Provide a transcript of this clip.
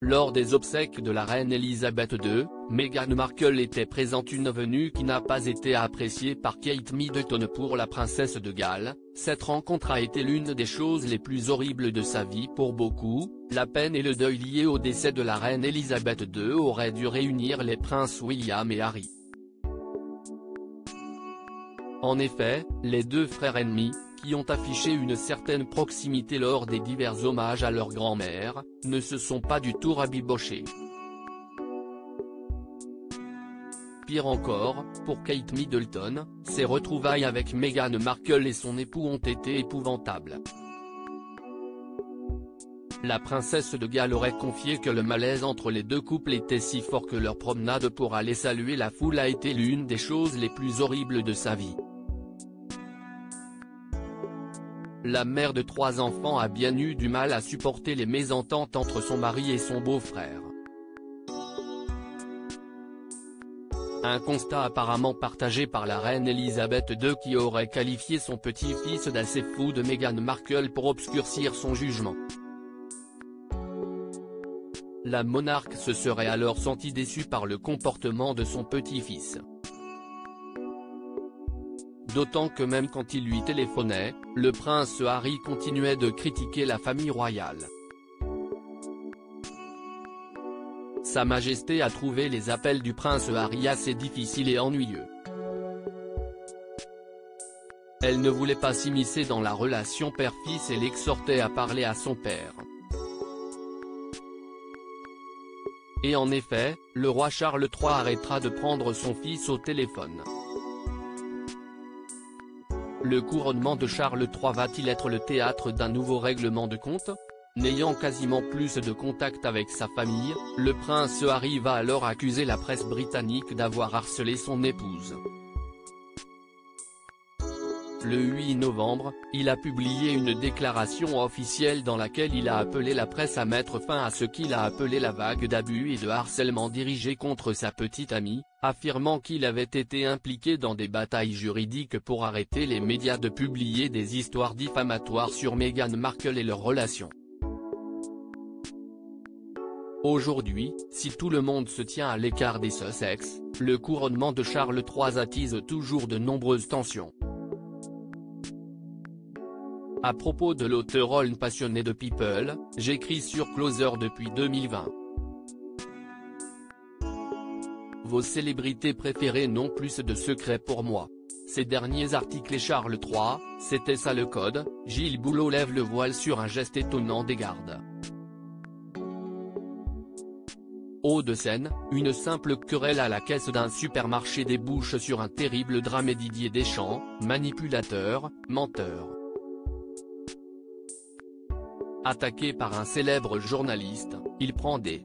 Lors des obsèques de la reine Elisabeth II, Meghan Markle était présente une venue qui n'a pas été appréciée par Kate Middleton pour la princesse de Galles, cette rencontre a été l'une des choses les plus horribles de sa vie pour beaucoup, la peine et le deuil liés au décès de la reine Elisabeth II auraient dû réunir les princes William et Harry. En effet, les deux frères ennemis, qui ont affiché une certaine proximité lors des divers hommages à leur grand-mère, ne se sont pas du tout rabibochés. Pire encore, pour Kate Middleton, ses retrouvailles avec Meghan Markle et son époux ont été épouvantables. La princesse de Galles aurait confié que le malaise entre les deux couples était si fort que leur promenade pour aller saluer la foule a été l'une des choses les plus horribles de sa vie. La mère de trois enfants a bien eu du mal à supporter les mésententes entre son mari et son beau-frère. Un constat apparemment partagé par la reine Elisabeth II qui aurait qualifié son petit-fils d'assez fou de Meghan Markle pour obscurcir son jugement. La monarque se serait alors sentie déçue par le comportement de son petit-fils. D'autant que même quand il lui téléphonait, le prince Harry continuait de critiquer la famille royale. Sa Majesté a trouvé les appels du prince Harry assez difficiles et ennuyeux. Elle ne voulait pas s'immiscer dans la relation père-fils et l'exhortait à parler à son père. Et en effet, le roi Charles III arrêtera de prendre son fils au téléphone. Le couronnement de Charles III va-t-il être le théâtre d'un nouveau règlement de compte? N'ayant quasiment plus de contact avec sa famille, le prince Harry va alors accuser la presse britannique d'avoir harcelé son épouse. Le 8 novembre, il a publié une déclaration officielle dans laquelle il a appelé la presse à mettre fin à ce qu'il a appelé la vague d'abus et de harcèlement dirigé contre sa petite amie, affirmant qu'il avait été impliqué dans des batailles juridiques pour arrêter les médias de publier des histoires diffamatoires sur Meghan Markle et leurs relations. Aujourd'hui, si tout le monde se tient à l'écart des Sussex, le couronnement de Charles III attise toujours de nombreuses tensions. À propos de l'auteur passionné de People, j'écris sur Closer depuis 2020. Vos célébrités préférées n'ont plus de secrets pour moi. Ces derniers articles et Charles III, c'était ça le code, Gilles Boulot lève le voile sur un geste étonnant des gardes. de scène, une simple querelle à la caisse d'un supermarché débouche sur un terrible drame et Didier Deschamps, manipulateur, menteur. Attaqué par un célèbre journaliste, il prend des